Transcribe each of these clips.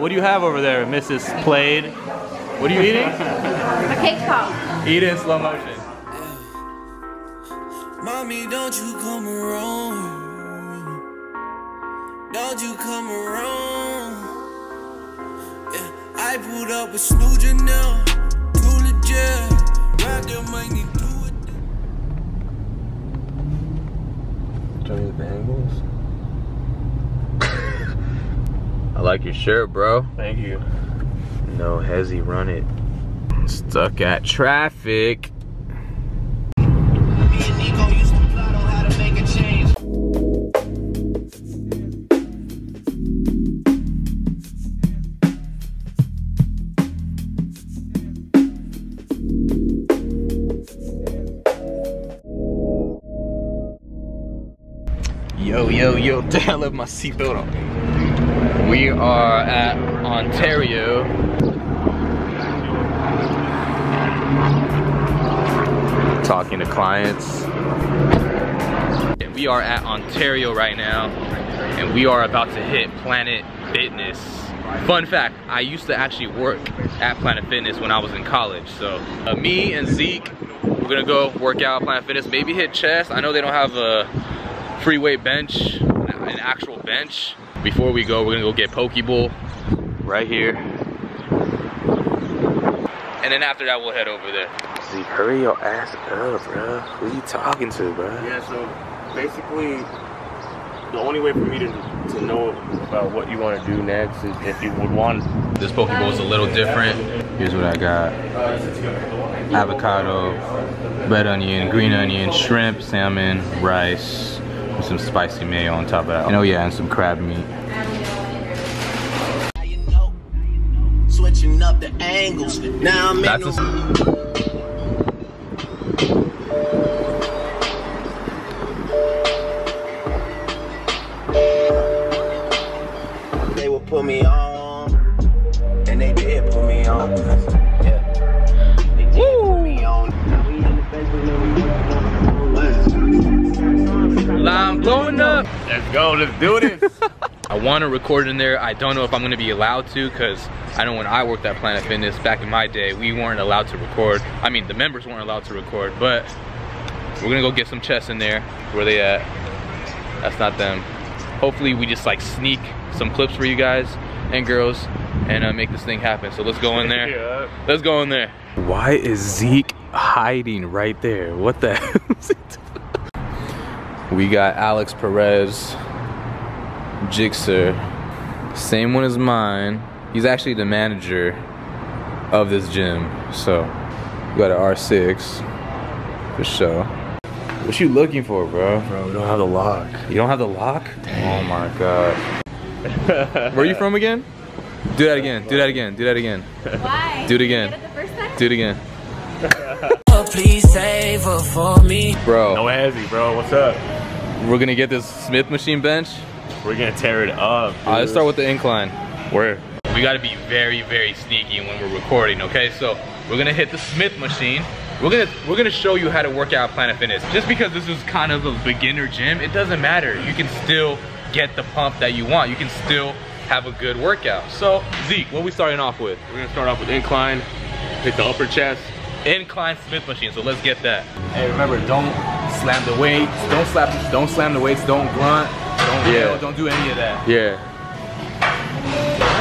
What do you have over there, Mrs. Played? What are you eating? A cake pop. Eat it in slow motion. Mommy, don't you come around. Don't you come around. Yeah, I pulled up with Snoop Janelle. Too legit. Right there, make me do it. Johnny Bengals. I like your shirt, bro. Thank you. No hezzy, run it. Stuck at traffic. Me and Nico used to plot on how to make a change. Yo, yo, yo, damn, I left my seatbelt on. We are at Ontario. Talking to clients. We are at Ontario right now, and we are about to hit Planet Fitness. Fun fact, I used to actually work at Planet Fitness when I was in college. So uh, me and Zeek, we're gonna go work out Planet Fitness, maybe hit chest. I know they don't have a free weight bench, an actual bench. Before we go, we're gonna go get Poke Bowl right here. And then after that, we'll head over there. Zeek, hurry your ass up, bro. Who are you talking to, bro? Yeah, so basically, the only way for me to, to know about what you want to do next is if you would want. This Poke Bowl is a little different. Here's what I got. Avocado, red onion, green onion, shrimp, salmon, rice, with some spicy mayo on top of that. And oh yeah, and some crab meat. Now you know. Switching up the angles. Now I'm That's a They will put me on, and they did put me on. We line blowing up. Let's go, let's do this. I want to record in there. I don't know if I'm going to be allowed to because I know when I worked at Planet Fitness back in my day, we weren't allowed to record. I mean, the members weren't allowed to record, but we're going to go get some chests in there. Where they at? That's not them. Hopefully we just like sneak some clips for you guys and girls and uh, make this thing happen. So let's go in there. Yeah. Let's go in there. Why is Zeek hiding right there? What the hell? is he doing? We got Alex Perez, Jixer, same one as mine. He's actually the manager of this gym. So we got an R6 for sure. What you looking for, bro? Bro, we don't have the lock. You don't have the lock? Oh my god. Where are you from again? Do that again. Do that again. Do that again. Why? Do it again. Did it the first time? Do it again. Oh, please save her for me. Bro, No hezzy, bro. What's up? We're gonna get this Smith machine bench. We're gonna tear it up. All right, let's start with the incline. Where? We gotta be very, very sneaky when we're recording, okay? So we're gonna hit the Smith machine. We're gonna we're gonna show you how to work out Planet Fitness. Just because this is kind of a beginner gym, it doesn't matter. You can still get the pump that you want. You can still have a good workout. So Zeek, what we starting off with? We're gonna start off with incline, hit the upper chest. Incline Smith machine. So let's get that. Hey, remember, don't slam the weights. Don't slap. Don't slam the weights. Don't grunt. Don't Yeah. yell. Don't do any of that. Yeah.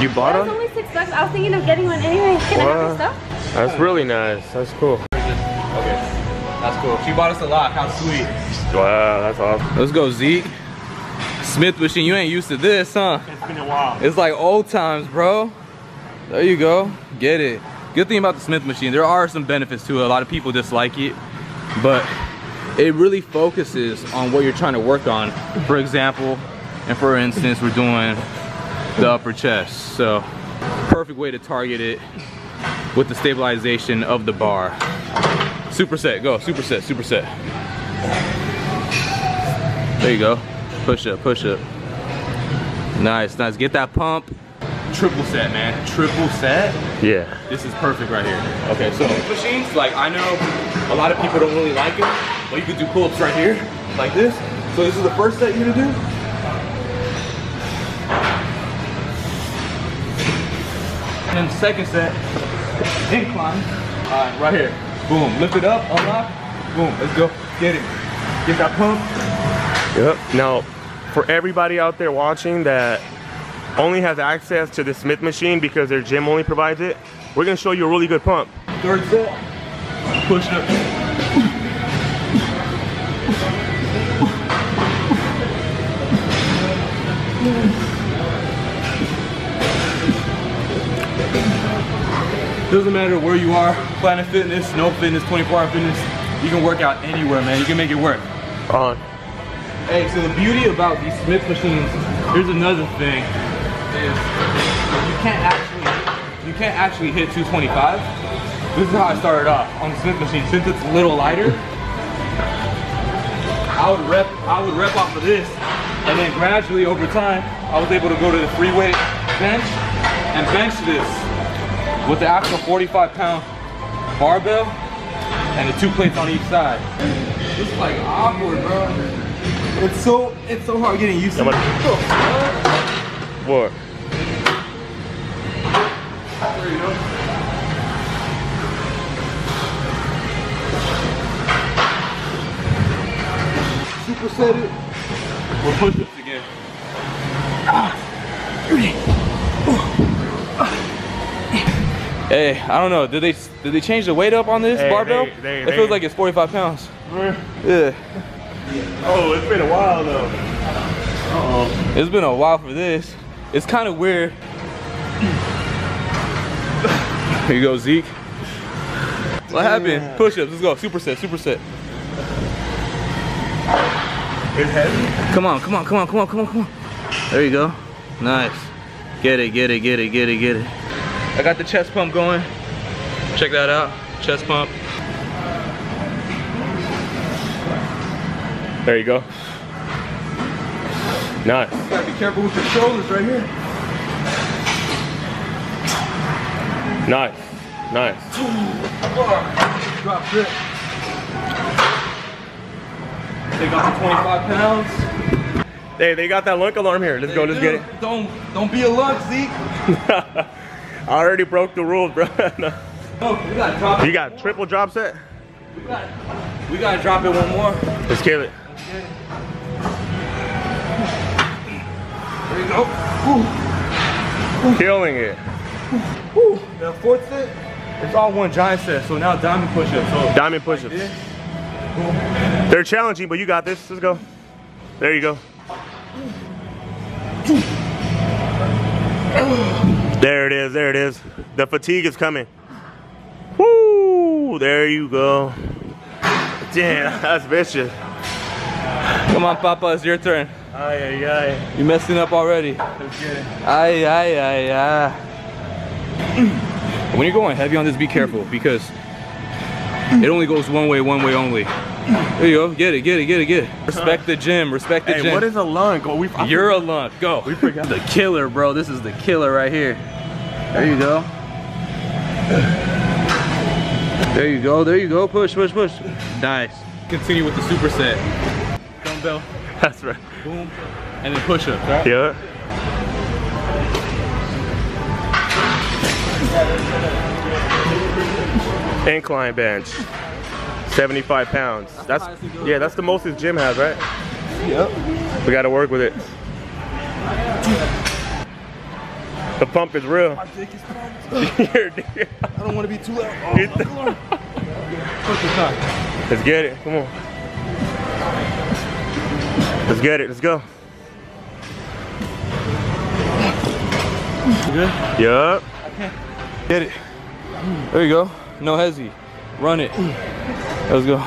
You bought That was only six bucks. I was thinking of getting one anyway. Can I have your stuff? That's really nice. That's cool. Okay. That's cool. She bought us a lot. How sweet. Wow, that's awesome. Let's go, Zeek. Smith machine, you ain't used to this, huh? It's been a while. It's like old times, bro. There you go. Get it. Good thing about the Smith machine, there are some benefits to it. A lot of people dislike it, but it really focuses on what you're trying to work on. For example, and for instance, we're doing the upper chest. So, perfect way to target it with the stabilization of the bar. Superset, go, superset, superset. There you go. Push up, push up. Nice, nice. Get that pump. Triple set, man. Triple set. Yeah. This is perfect right here. Okay, so machines, like I know a lot of people don't really like them, but you can do pull-ups right here, like this. So this is the first set you're gonna do. And then second set, incline. All right, right here. Boom, lift it up, unlock. Boom, let's go. Get it. Get that pump. Yep. Now, for everybody out there watching that only has access to the Smith machine because their gym only provides it, we're gonna show you a really good pump. Third set, push up. It doesn't matter where you are, Planet Fitness, No Fitness, 24 Hour Fitness, you can work out anywhere, man. You can make it work. On. Hey, so the beauty about these Smith machines, here's another thing, is you can't actually you can't actually hit 225. This is how I started off on the Smith machine. Since it's a little lighter, I would rep I would rep off of this, and then gradually over time, I was able to go to the free weight bench and bench this with the actual 45 pound barbell and the two plates on each side. It's like awkward, bro. It's so it's so hard getting used to. I'm it. What? There you go. Superset it. Or push-ups again. Ah, Hey, I don't know. Did they did they change the weight up on this Hey, barbell? they- they- it they- feels like it's 45 pounds. Yeah. Oh, it's been a while though. Oh. It's been a while for this. It's kind of weird. Here you go, Zeek. What happened? Push-ups. Let's go. Superset. Superset. It's heavy. Come on. Come on. Come on. Come on. Come on. Come on. There you go. Nice. Get it. Get it. Get it. Get it. Get it. I got the chest pump going. Check that out. Chest pump. There you go. Nice. Gotta be careful with your shoulders right here. Nice. Nice. Drop grip. Take off the 25 pounds. Hey, they got that lunk alarm here. Let's go. Let's get it. Don't don't be a lunk, Zeek. I already broke the rules, bro. No. Oh, drop you got triple drop set? We gotta, we gotta drop it one more. Let's kill it. There you go. Killing it. Woo. The fourth set, it's all one giant set. So now diamond push-up. So Diamond push-ups. this. They're challenging, but you got this. Let's go. There you go. There it is. There it is. The fatigue is coming. Woo! There you go. Damn, that's vicious. Come on, Papa, it's your turn. Ay, ay, ay. You messing up already. Let's get it. Ay, ay, ay, ay. When you're going heavy on this, be careful because it only goes one way, one way only. There you go. Get it, get it, get it, get it. Respect the gym. Respect the Hey, gym. what is a lunk? Oh, we, I You're a lunk. Go. We forgot. The killer, bro. This is the killer right here. There you go. There you go. There you go. Push, push, push. Nice. Continue with the superset. Dumbbell. That's right. Boom. And then push up, right? Yeah. Incline bench. 75 pounds. That's goes. yeah, that's the most his gym has, right? Yep. We gotta work with it. The pump is real. My dick is pumped. I don't want to be too loud. Oh, It's- come on. Push the time. Let's get it. Come on. Let's get it. Let's go. You good? Yup. Get it. There you go. No hezzy. Run it. Let's go.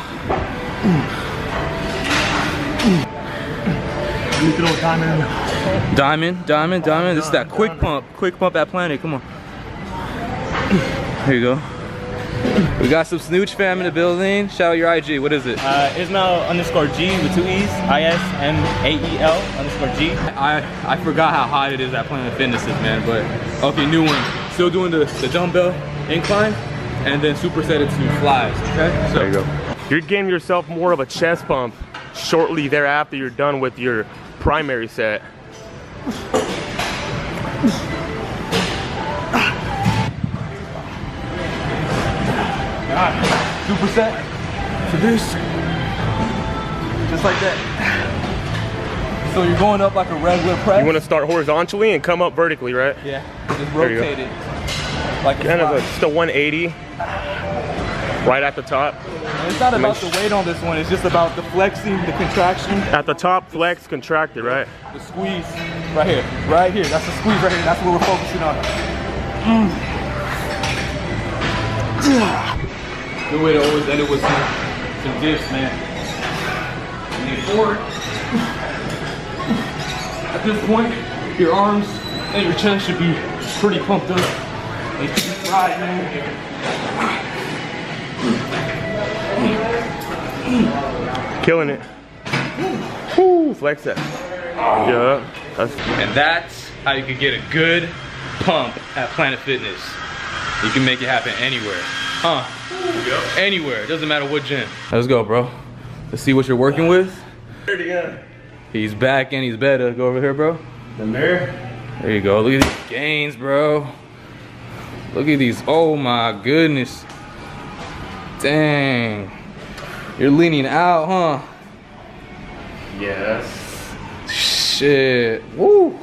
Diamond, diamond, diamond. This is that quick pump. Quick pump at Planet. Come on. Here you go. We got some SnewJ fam in the building. Shout out your IG. What is it? Uh, Ismail underscore G with two E's. I S M A E L underscore G. I I forgot how hot it is at Planet Fitnesses, man. But okay, new one. Still doing the, the dumbbell incline, and then superset it to flies, okay? So. There you go. You're getting yourself more of a chest pump shortly thereafter you're done with your primary set. God. Superset for this. Just like that. So you're going up like a regular press. You want to start horizontally and come up vertically, right? Yeah. Just rotate it. Like a Kind of a, slide. just a 180 right at the top. It's not about the weight on this one, it's just about the flexing, the contraction, At the top, flex, contracted, right? the squeeze. Right here, right here. That's the squeeze right here. That's what we're focusing on. Mm. Good way to always end it with some, some dips, man. And then forward. At this point, your arms and your chest should be pretty pumped up. They should be fried, man. Killing it. Woo, flex that. Yeah, that's And that's how you can get a good pump at Planet Fitness. You can make it happen anywhere. Huh? Anywhere. Doesn't matter what gym. Let's go, bro. Let's see what you're working with. He's back and he's better. Go over here, bro. the mirror. There you go. Look at these gains, bro. Look at these. Oh my goodness. Dang. You're leaning out, huh? Yes. Shit. Woo.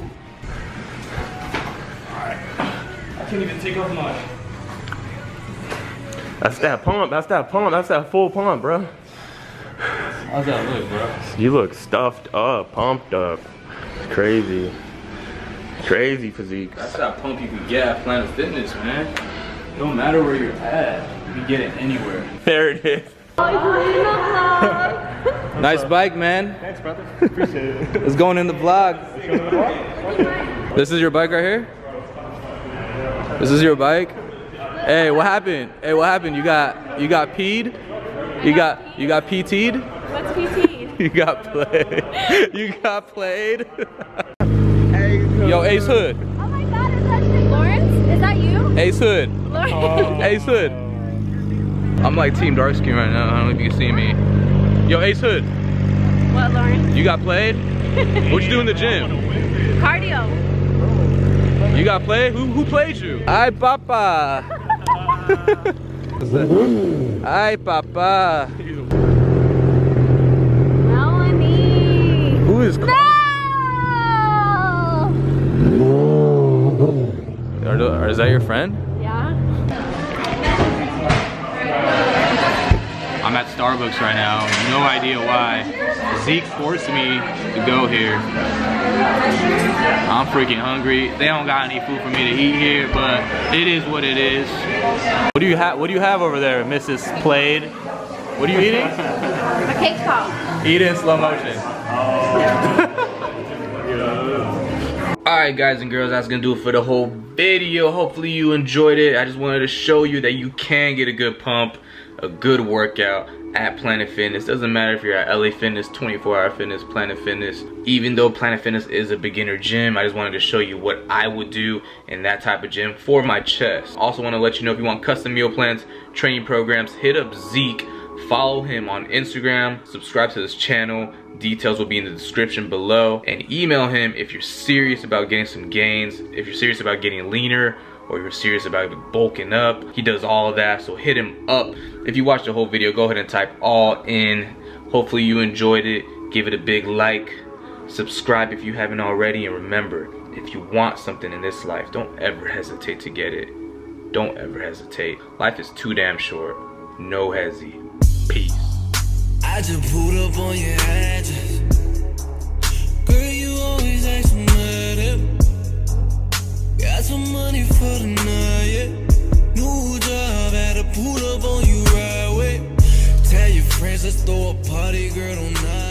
I can't even take off my. That's that pump. That's that pump. That's that full pump, bro. How's that look, bro? You look stuffed up, pumped up. It's crazy. Crazy physique. That's how pump you can get at Planet Fitness, man. No matter where you're at, you can get it anywhere. There it is. Nice bike, man. Thanks, brother. Appreciate it. It's going in the vlog. This is your bike right here? This is your bike? Hey, what happened? Hey, what happened? You got you got peed? You got you got PT'd? What's PT? You got played. You got played. Ace Hood. Oh my god, is that Lawrence? Is that you? Ace Hood. Lawrence. Ace Hood. I'm like Team dark skin right now. I don't know if you can see me. Yo, Ace Hood. What, Lawrence? You got played? What'd you do in the gym? Cardio. You got played? Who who played you? Ay papa. Ay papa. Melanie. Who is No! are, tho- are- is that your friend? Yeah. I'm at Starbucks right now. No idea why. Zeek forced me to go here. I'm freaking hungry. They don't got any food for me to eat here, but it is what it is. What do you have? What do you have over there, Mrs. Played? What are you eating? A cake pop. Eat it in slow motion. Alright guys and girls, that's gonna do it for the whole video. Hopefully you enjoyed it. I just wanted to show you that you can get a good pump, a good workout at Planet Fitness. Doesn't matter if you're at LA Fitness, 24 Hour Fitness, Planet Fitness. Even though Planet Fitness is a beginner gym, I just wanted to show you what I would do in that type of gym for my chest. Also want to let you know if you want custom meal plans, training programs, hit up Zeek. Follow him on Instagram, subscribe to this channel, details will be in the description below, and email him if you're serious about getting some gains, if you're serious about getting leaner, or you're serious about bulking up. He does all of that, so hit him up. If you watched the whole video, go ahead and type all in. Hopefully you enjoyed it. Give it a big like. Subscribe if you haven't already, and remember, if you want something in this life, don't ever hesitate to get it. Don't ever hesitate. Life is too damn short. No hezzy. Peace. I just pulled up on your address. Girl, you always acting mad Got some money for the night, yeah. New job, had to pull up on you right away. Tell your friends, let's throw a party, girl, don't ask questions.